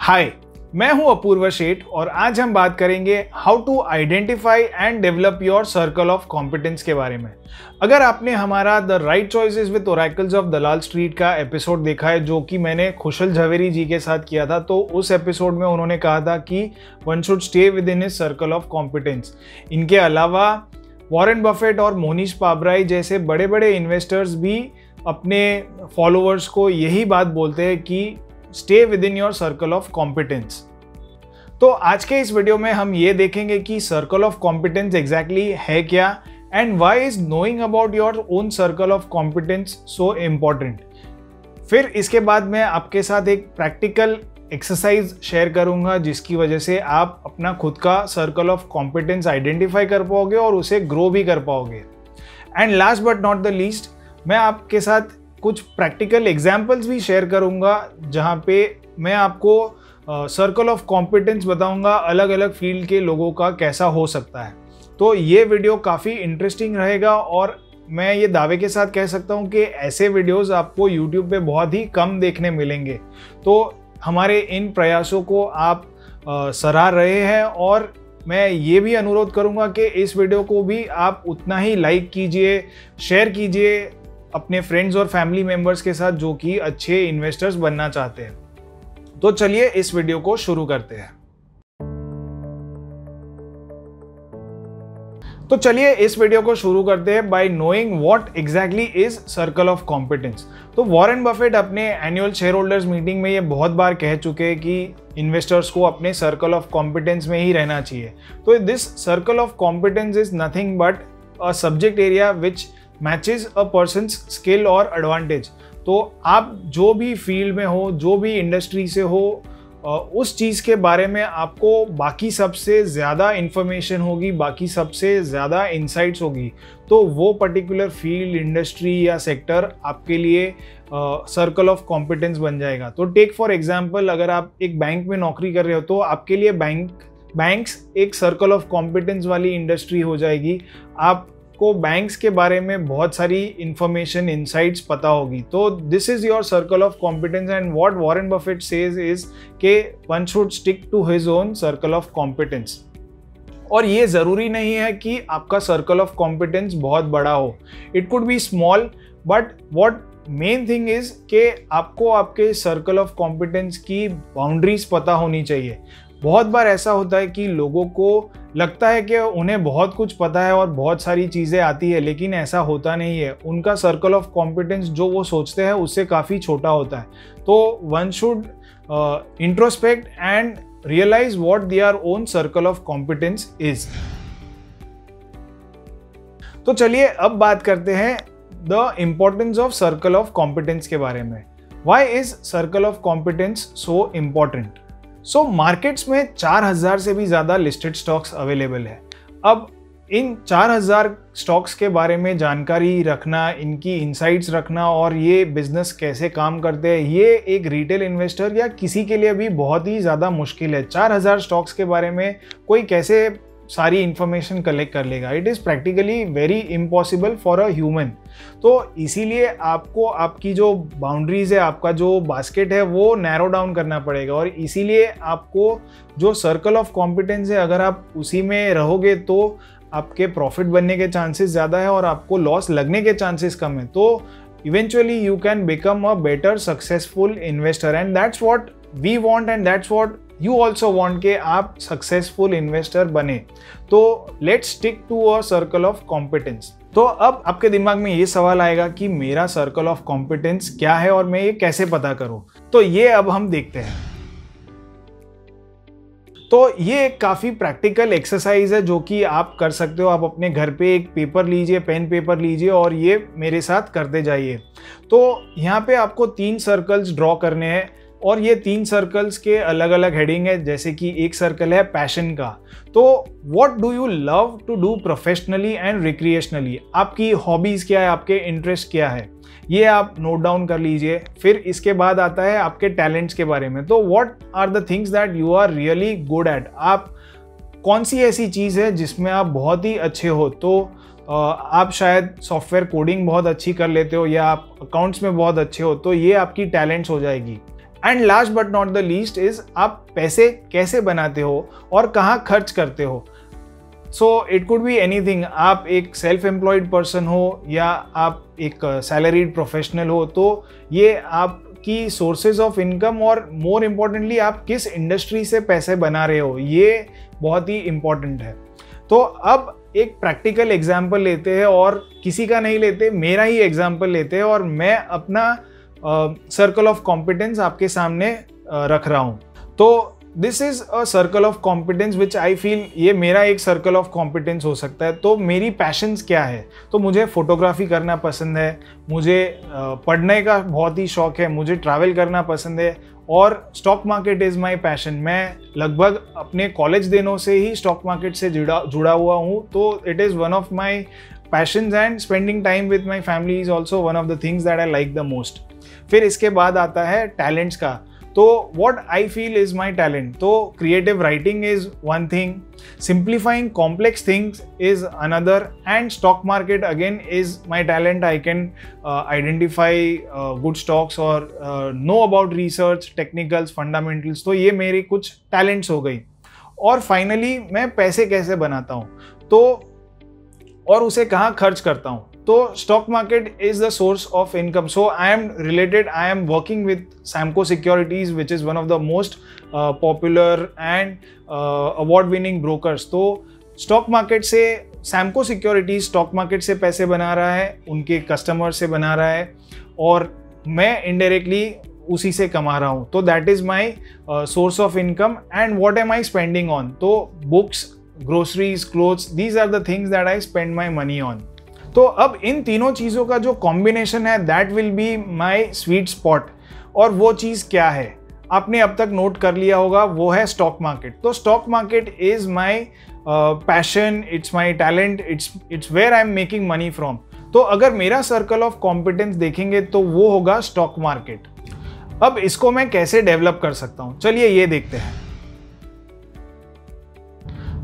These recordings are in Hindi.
हाय मैं हूँ अपूर्व शेठ और आज हम बात करेंगे how to identify and develop your circle of competence के बारे में। अगर आपने हमारा the right choices with oracles of Dalal street का एपिसोड देखा है, जो कि मैंने खुशल झवेरी जी के साथ किया था तो उस एपिसोड में उन्होंने कहा था कि one should stay within his circle of competence इनके अलावा वॉरेन बफेट और मोनिश पाबराई जैसे बड़े बड़े इन्वेस्टर्स भी अपने फॉलोअर्स को यही बात बोलते हैं कि stay within your circle of competence तो आज के इस वीडियो में हम ये देखेंगे कि सर्कल ऑफ़ कॉम्पिटेंस एग्जैक्टली है क्या and why is knowing about your own circle of competence so important फिर इसके बाद मैं आपके साथ एक प्रैक्टिकल एक्सरसाइज शेयर करूँगा जिसकी वजह से आप अपना खुद का सर्कल ऑफ़ कॉम्पिटेंस आइडेंटिफाई कर पाओगे और उसे ग्रो भी कर पाओगे. And last but not the least मैं आपके साथ कुछ प्रैक्टिकल एग्जाम्पल्स भी शेयर करूँगा, जहाँ पे मैं आपको सर्कल ऑफ़ कॉम्पिटेंस बताऊँगा अलग अलग फ़ील्ड के लोगों का कैसा हो सकता है। तो ये वीडियो काफ़ी इंटरेस्टिंग रहेगा और मैं ये दावे के साथ कह सकता हूँ कि ऐसे वीडियोस आपको यूट्यूब पे बहुत ही कम देखने मिलेंगे। तो हमारे इन प्रयासों को आप सराह रहे हैं और मैं ये भी अनुरोध करूँगा कि इस वीडियो को भी आप उतना ही लाइक कीजिए शेयर कीजिए अपने फ्रेंड्स और फैमिली मेंबर्स के साथ जो कि अच्छे इन्वेस्टर्स बनना चाहते हैं। तो चलिए इस वीडियो को शुरू करते हैं। तो चलिए इस वीडियो को शुरू करते हैं by knowing what exactly is circle of competence तो वॉरेन बफेट अपने एनुअल शेयर होल्डर्स मीटिंग में ये बहुत बार कह चुके हैं कि इन्वेस्टर्स को अपने सर्कल ऑफ़ कॉम्पिटेंस में ही रहना चाहिए। तो this circle of competence is nothing but a subject area which matches a person skill और एडवांटेज तो आप जो भी फ़ील्ड में हो, जो भी इंडस्ट्री से हो उस चीज़ के बारे में आपको बाकी सबसे ज़्यादा इन्फॉर्मेशन होगी, बाकी सबसे ज़्यादा इंसाइट्स होगी। तो वो पर्टिकुलर फ़ील्ड इंडस्ट्री या सेक्टर आपके लिए सर्कल ऑफ़ कॉम्पिटेंस बन जाएगा। तो टेक फॉर एग्जांपल अगर आप एक बैंक में नौकरी कर रहे हो तो आपके लिए बैंक बैंक्स एक सर्कल ऑफ़ कॉम्पिटेंस वाली इंडस्ट्री हो जाएगी। आप को बैंक्स के बारे में बहुत सारी इंफॉर्मेशन इनसाइट्स पता होगी। तो this is your circle of competence and what Warren Buffett says is के one should stick to his own circle of competence और ये ज़रूरी नहीं है कि आपका सर्कल ऑफ़ कॉम्पिटेंस बहुत बड़ा हो। It could be small but what main thing is के आपको आपके सर्कल ऑफ़ कॉम्पिटेंस की बाउंड्रीज पता होनी चाहिए। बहुत बार ऐसा होता है कि लोगों को लगता है कि उन्हें बहुत कुछ पता है और बहुत सारी चीज़ें आती है, लेकिन ऐसा होता नहीं है। उनका सर्कल ऑफ़ कॉम्पिटेंस जो वो सोचते हैं, उससे काफ़ी छोटा होता है। तो one should introspect and realise what they own circle of competence is तो चलिए अब बात करते हैं the importance of circle of competence के बारे में। Why is circle of competence so important so so, markets में 4000 से भी ज़्यादा लिस्टेड स्टॉक्स अवेलेबल है। अब इन 4000 स्टॉक्स के बारे में जानकारी रखना इनकी इंसाइट्स रखना और ये बिज़नेस कैसे काम करते हैं ये एक रिटेल इन्वेस्टर या किसी के लिए भी बहुत ही ज़्यादा मुश्किल है। 4000 स्टॉक्स के बारे में कोई कैसे सारी इंफॉर्मेशन कलेक्ट कर लेगा। It is practically very impossible for a human तो इसीलिए आपको आपकी जो बाउंड्रीज है, आपका जो बास्केट है, वो नैरो डाउन करना पड़ेगा। और इसीलिए आपको जो सर्कल ऑफ़ कॉम्पिटेंस है, अगर आप उसी में रहोगे तो आपके प्रॉफिट बनने के चांसेस ज़्यादा है और आपको लॉस लगने के चांसेस कम है। तो eventually you can become a better successful investor and that's what we want and that's what you also want के आप सक्सेसफुल इन्वेस्टर बने। तो let's stick to a circle of competence तो अब आपके दिमाग में ये सवाल आएगा कि मेरा सर्कल ऑफ़ कॉम्पिटेंस क्या है और मैं ये कैसे पता करूँ? तो ये अब हम देखते हैं। तो ये एक काफ़ी प्रैक्टिकल एक्सरसाइज है जो कि आप कर सकते हो। आप अपने घर पे एक पेपर लीजिए पेन पेपर लीजिए और ये मेरे साथ करते जाइए। तो यहाँ पे आपको तीन सर्कल्स ड्रॉ करने हैं। और ये तीन सर्कल्स के अलग अलग हेडिंग है, जैसे कि एक सर्कल है पैशन का। तो what do you love to do professionally and recreationally आपकी हॉबीज़ क्या है? आपके इंटरेस्ट क्या है? ये आप नोट डाउन कर लीजिए। फिर इसके बाद आता है आपके टैलेंट्स के बारे में। तो what are the things that you are really good at आप कौन सी ऐसी चीज़ है जिसमें आप बहुत ही अच्छे हो? तो आप शायद सॉफ्टवेयर कोडिंग बहुत अच्छी कर लेते हो या आप अकाउंट्स में बहुत अच्छे हो तो ये आपकी टैलेंट्स हो जाएगी। And last but not the least is आप पैसे कैसे बनाते हो और कहाँ खर्च करते हो? So it could be anything आप एक सेल्फ एम्प्लॉयड पर्सन हो या आप एक सैलरीड प्रोफेशनल हो तो ये आप आपकी सोर्सेज ऑफ़ इनकम और मोर इम्पॉर्टेंटली आप किस इंडस्ट्री से पैसे बना रहे हो? ये बहुत ही इम्पोर्टेंट है। तो अब एक प्रैक्टिकल एग्ज़ाम्पल लेते हैं और किसी का नहीं लेते, मेरा ही एग्ज़ाम्पल लेते हैं और मैं अपना सर्कल ऑफ़ कॉम्पिटेंस आपके सामने रख रहा हूँ। तो this is a circle of competence which I feel ये मेरा एक सर्कल ऑफ़ कॉम्पिटेंस हो सकता है। तो मेरी पैशंस क्या है? तो मुझे फोटोग्राफी करना पसंद है। मुझे पढ़ने का बहुत ही शौक है। मुझे ट्रैवल करना पसंद है। और stock market is my passion मैं लगभग अपने कॉलेज दिनों से ही स्टॉक मार्केट से जुड़ा जुड़ा हुआ हूँ। तो it is one of my passion and spending time with my family is also one of the things that I like the most फिर इसके बाद आता है टैलेंट्स का। तो what I feel is my talent तो creative writing is one thing simplifying complex things is another and stock market again is my talent I can identify good stocks और know about research technicals fundamentals तो ये मेरी कुछ टैलेंट्स हो गई। और फाइनली मैं पैसे कैसे बनाता हूँ? तो और उसे कहाँ खर्च करता हूँ? तो stock market is the source of income so I am related I am working with Samco Securities which is one of the most popular and award winning brokers तो स्टॉक मार्केट से सैमको सिक्योरिटीज स्टॉक मार्केट से पैसे बना रहा है, उनके कस्टमर से बना रहा है, और मैं इनडायरेक्टली उसी से कमा रहा हूँ। तो that is my source of income and what am I spending on तो books groceries clothes these are the things that I spend my money on तो अब इन तीनों चीज़ों का जो कॉम्बिनेशन है that will be my sweet spot और वो चीज़ क्या है? आपने अब तक नोट कर लिया होगा, वो है स्टॉक मार्केट तो stock market is my passion it's my talent it's it's where I am making money from तो अगर मेरा सर्कल ऑफ़ कॉम्पिटेंस देखेंगे तो वो होगा स्टॉक मार्केट अब इसको मैं कैसे डेवलप कर सकता हूँ? चलिए ये देखते हैं।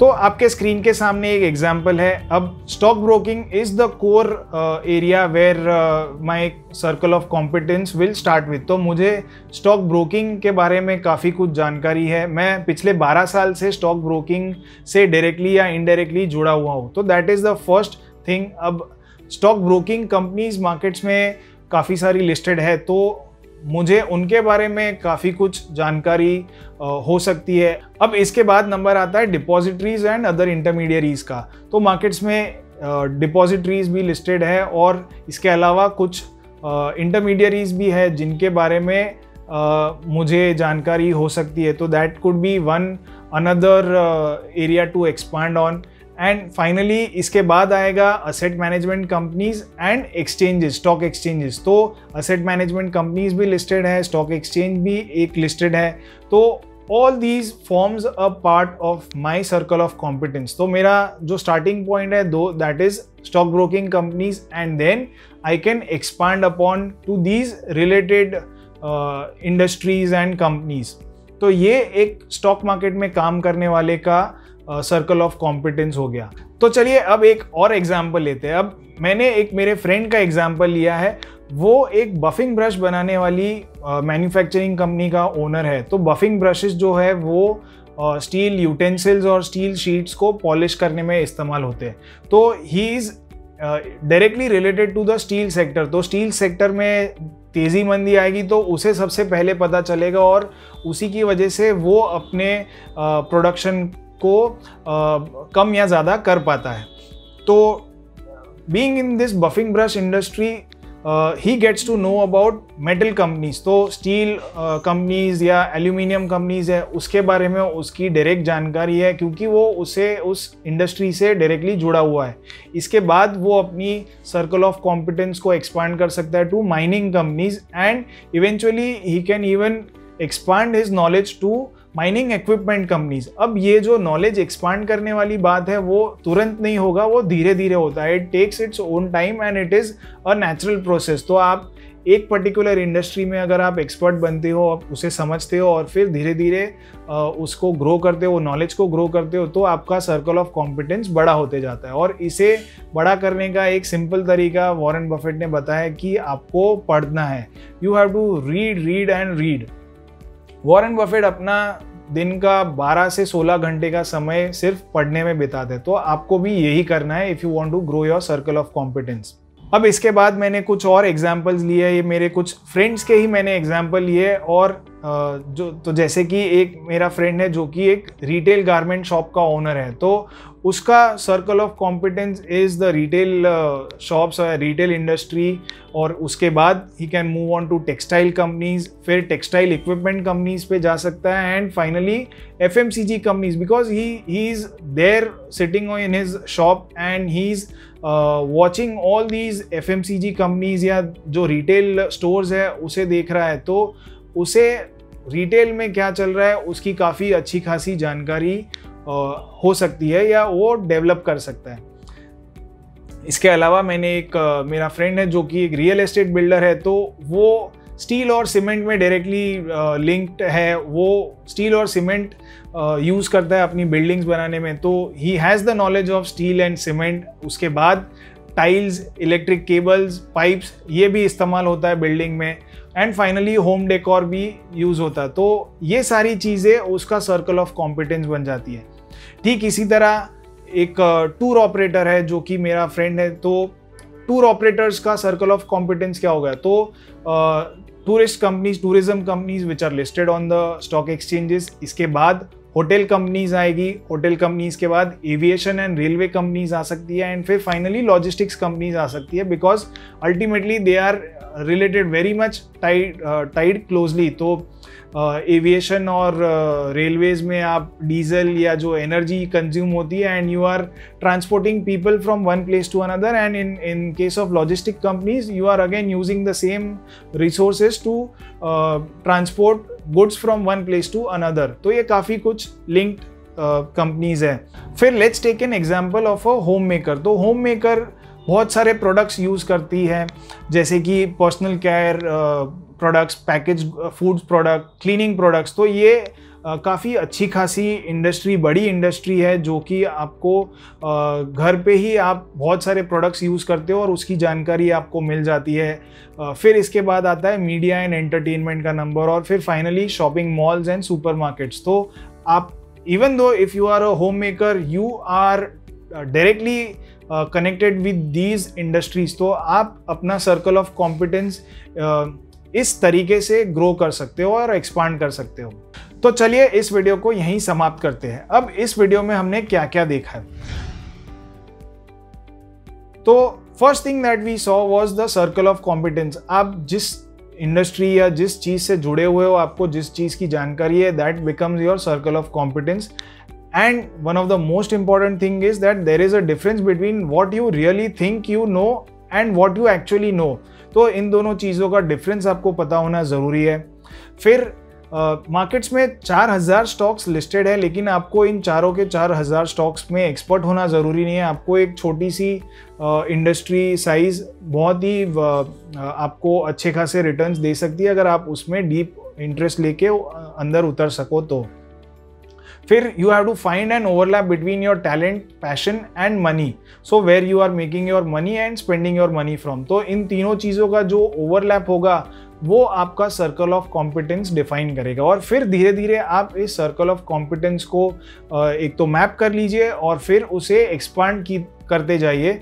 तो आपके स्क्रीन के सामने एक एग्ज़ाम्पल है। अब stock broking is the core area where my circle of competence will start with तो मुझे स्टॉक ब्रोकिंग के बारे में काफ़ी कुछ जानकारी है। मैं पिछले 12 साल से स्टॉक ब्रोकिंग से डायरेक्टली या इनडायरेक्टली जुड़ा हुआ हूँ। तो that is the first thing अब स्टॉक ब्रोकिंग कंपनीज़ मार्केट्स में काफ़ी सारी लिस्टेड है। तो मुझे उनके बारे में काफ़ी कुछ जानकारी हो सकती है। अब इसके बाद नंबर आता है डिपॉजिटरीज एंड अदर इंटरमीडियरीज का। तो मार्केट्स में डिपॉजिटरीज भी लिस्टेड है और इसके अलावा कुछ इंटरमीडियरीज भी है जिनके बारे में मुझे जानकारी हो सकती है। तो that could be one another area to expand on and finally इसके बाद आएगा asset management companies and exchanges stock exchanges तो असेट मैनेजमेंट कंपनीज़ भी लिस्टेड है स्टॉक एक्सचेंज भी एक लिस्टेड है. तो all these forms a part of my circle of competence तो मेरा जो स्टार्टिंग पॉइंट है, though that is stock broking companies and then I can expand upon to these related industries and companies तो ये एक स्टॉक मार्केट में काम करने वाले का सर्कल ऑफ़ कॉम्पिटेंस हो गया। तो चलिए अब एक और एग्ज़ाम्पल लेते हैं। अब मैंने एक मेरे फ्रेंड का एग्ज़ाम्पल लिया है। वो एक बफिंग ब्रश बनाने वाली मैन्युफैक्चरिंग uh, कंपनी का ओनर है। तो बफिंग ब्रशेस जो है वो स्टील uh, यूटेंसिल्स और स्टील शीट्स को पॉलिश करने में इस्तेमाल होते हैं। तो he is directly related to the steel sector तो स्टील सेक्टर में तेज़ी मंदी आएगी तो उसे सबसे पहले पता चलेगा और उसी की वजह से वो अपने प्रोडक्शन uh, को आ, कम या ज़्यादा कर पाता है। तो being in this buffing brush industry he gets to know about metal companies तो स्टील कंपनीज़ या एल्यूमिनियम कंपनीज़ है उसके बारे में उसकी डायरेक्ट जानकारी है क्योंकि वो उसे उस इंडस्ट्री से डायरेक्टली जुड़ा हुआ है। इसके बाद वो अपनी सर्कल ऑफ़ कॉम्पिटेंस को एक्सपांड कर सकता है to mining companies and eventually he can even expand his knowledge to mining equipment companies अब ये जो नॉलेज एक्सपांड करने वाली बात है, वो तुरंत नहीं होगा, वो धीरे धीरे होता है। It takes its own time and it is a natural process तो आप एक पर्टिकुलर इंडस्ट्री में अगर आप एक्सपर्ट बनते हो, आप उसे समझते हो और फिर धीरे धीरे उसको ग्रो करते हो नॉलेज को ग्रो करते हो तो आपका सर्कल ऑफ़ कॉम्पिटेंस बड़ा होते जाता है। और इसे बड़ा करने का एक सिंपल तरीका वॉरेन बफेट ने बताया कि आपको पढ़ना है। You have to read read and read Warren Buffett अपना दिन का 12 से 16 घंटे का समय सिर्फ़ पढ़ने में बिताते हैं। तो आपको भी यही करना है if you want to grow your circle of competence अब इसके बाद मैंने कुछ और एग्जाम्पल्स लिए, ये मेरे कुछ फ्रेंड्स के ही मैंने एग्ज़ाम्पल लिए और जो तो जैसे कि एक मेरा फ्रेंड है जो कि एक रिटेल गारमेंट शॉप का ओनर है तो उसका circle of competence is the retail shops retail industry और उसके बाद he can move on to textile companies फिर टेक्सटाइल इक्विपमेंट कंपनीज़ पे जा सकता है and finally F M C G companies because he he is there sitting in his shop and he is watching all these F M C G companies या जो रिटेल स्टोर्स है, उसे देख रहा है तो उसे रिटेल में क्या चल रहा है, उसकी काफ़ी अच्छी खासी जानकारी हो सकती है या वो डेवलप कर सकता है। इसके अलावा मैंने एक मेरा फ्रेंड है जो कि एक रियल एस्टेट बिल्डर है तो वो स्टील और सीमेंट में डायरेक्टली लिंक्ड है, वो स्टील और सीमेंट यूज़ करता है अपनी बिल्डिंग्स बनाने में। तो he has the knowledge of steel and cement उसके बाद टाइल्स इलेक्ट्रिक केबल्स पाइप्स ये भी इस्तेमाल होता है बिल्डिंग में। एंड फाइनली होम डेकोर भी यूज़ होता है। तो ये सारी चीज़ें उसका सर्कल ऑफ़ कॉम्पिटेंस बन जाती है। ठीक इसी तरह एक टूर ऑपरेटर है जो कि मेरा फ्रेंड है। तो टूर ऑपरेटर्स का सर्कल ऑफ़ कॉम्पिटेंस क्या होगा तो tourist companies tourism companies which are listed on the stock exchanges इसके बाद होटल कंपनीज़ आएगी। होटल कंपनीज़ के बाद एविएशन एंड रेलवे कंपनीज़ आ सकती है एंड फिर फाइनली लॉजिस्टिक्स कंपनीज़ आ सकती है because ultimately they are related very much tied tied closely तो एविएशन और रेलवेज में आप डीजल या जो एनर्जी कंज्यूम होती है and you are transporting people from one place to another and in in case of logistic companies you are again using the same resources to transport goods from one place to another तो ये काफ़ी कुछ लिंक्ड कंपनीज़ uh, है। फिर let's take an example of a home maker तो होम मेकर बहुत सारे प्रोडक्ट्स यूज़ करती है जैसे कि personal care products package foods product cleaning products तो ये uh, काफ़ी अच्छी खासी इंडस्ट्री बड़ी इंडस्ट्री है जो कि आपको uh, घर पे ही आप बहुत सारे प्रोडक्ट्स यूज़ करते हो और उसकी जानकारी आपको मिल जाती है। Uh, फिर इसके बाद आता है मीडिया एंड एंटरटेनमेंट का नंबर और फिर finally shopping malls and super markets तो आप even though if you are a home maker you are directly connected with these industries तो आप अपना सर्कल ऑफ़ कॉम्पिटेंस इस तरीके से ग्रो कर सकते हो और एक्सपांड कर सकते हो। तो चलिए इस वीडियो को यहीं समाप्त करते हैं। अब इस वीडियो में हमने क्या क्या देखा है? तो first thing that we saw was the circle of competence आप जिस इंडस्ट्री या जिस चीज़ से जुड़े हुए हो, आपको जिस चीज़ की जानकारी है that becomes your circle of competence and one of the most important thing is that there is a difference between what you really think you know and what you actually know. तो इन दोनों चीज़ों का डिफरेंस आपको पता होना ज़रूरी है। फिर मार्केट्स uh, में चार हज़ार स्टॉक्स लिस्टेड है लेकिन आपको इन चारों के चार हज़ार स्टॉक्स में एक्सपर्ट होना ज़रूरी नहीं है। आपको एक छोटी सी इंडस्ट्री uh, साइज़ बहुत ही uh, आपको अच्छे खासे रिटर्न्स दे सकती है अगर आप उसमें डीप इंटरेस्ट लेके अंदर उतर सको तो। फिर you have to find an overlap between your talent passion and money so where you are making your money and spending your money from तो इन तीनों चीज़ों का जो ओवरलैप होगा, वो आपका सर्कल ऑफ़ कॉम्पिटेंस डिफाइन करेगा। और फिर धीरे धीरे आप इस सर्कल ऑफ़ कॉम्पिटेंस को एक तो मैप कर लीजिए और फिर उसे एक्सपांड की, करते जाइए।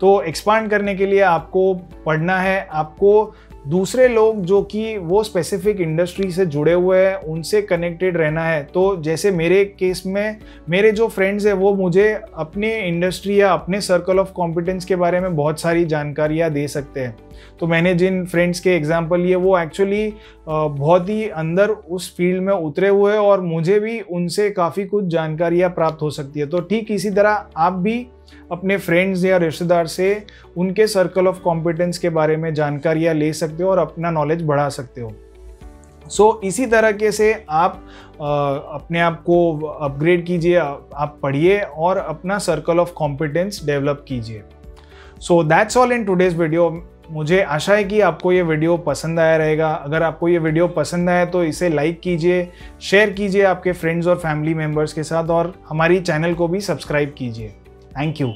तो एक्सपांड करने के लिए आपको पढ़ना है, आपको दूसरे लोग जो कि वो स्पेसिफिक इंडस्ट्री से जुड़े हुए हैं, उनसे कनेक्टेड रहना है। तो जैसे मेरे केस में, मेरे जो फ्रेंड्स हैं, वो मुझे अपने इंडस्ट्री या अपने सर्कल ऑफ़ कॉम्पिटेंस के बारे में बहुत सारी जानकारियाँ दे सकते हैं। तो मैंने जिन फ्रेंड्स के एग्ज़ाम्पल लिए, वो एक्चुअली बहुत ही अंदर उस फ़ील्ड में उतरे हुए और मुझे भी उनसे काफ़ी कुछ जानकारियाँ प्राप्त हो सकती है। तो ठीक इसी तरह आप भी अपने फ्रेंड्स या रिश्तेदार से उनके सर्कल ऑफ़ कॉम्पिटेंस के बारे में जानकारियाँ ले सकते हो और अपना नॉलेज बढ़ा सकते हो। सो so, इसी तरीके से आप आ, अपने आप को अपग्रेड कीजिए आप पढ़िए और अपना सर्कल ऑफ़ कॉम्पिटेंस डेवलप कीजिए। So that's all in today's video मुझे आशा है कि आपको ये वीडियो पसंद आया रहेगा। अगर आपको ये वीडियो पसंद आया तो इसे लाइक कीजिए शेयर कीजिए आपके फ्रेंड्स और फैमिली मेंबर्स के साथ और हमारी चैनल को भी सब्सक्राइब कीजिए। Thank you